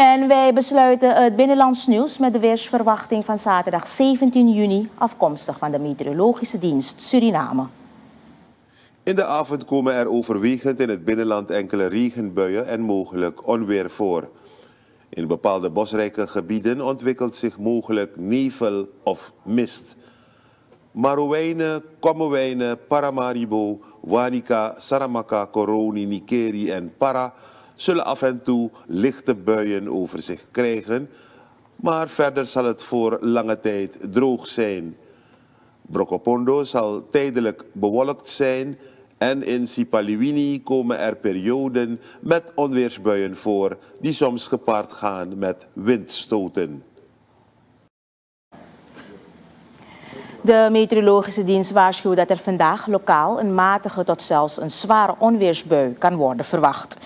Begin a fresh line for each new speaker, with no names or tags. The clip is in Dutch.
En wij besluiten het binnenlands nieuws met de weersverwachting van zaterdag 17 juni, afkomstig van de Meteorologische Dienst Suriname.
In de avond komen er overwegend in het binnenland enkele regenbuien en mogelijk onweer voor. In bepaalde bosrijke gebieden ontwikkelt zich mogelijk nevel of mist. Marowijnen, Kommerwijnen, Paramaribo, Wanika, Saramaka, Koroni, Nikeri en Para zullen af en toe lichte buien over zich krijgen, maar verder zal het voor lange tijd droog zijn. Brokopondo zal tijdelijk bewolkt zijn en in Sipaliwini komen er perioden met onweersbuien voor die soms gepaard gaan met windstoten.
De meteorologische dienst waarschuwt dat er vandaag lokaal een matige tot zelfs een zware onweersbui kan worden verwacht.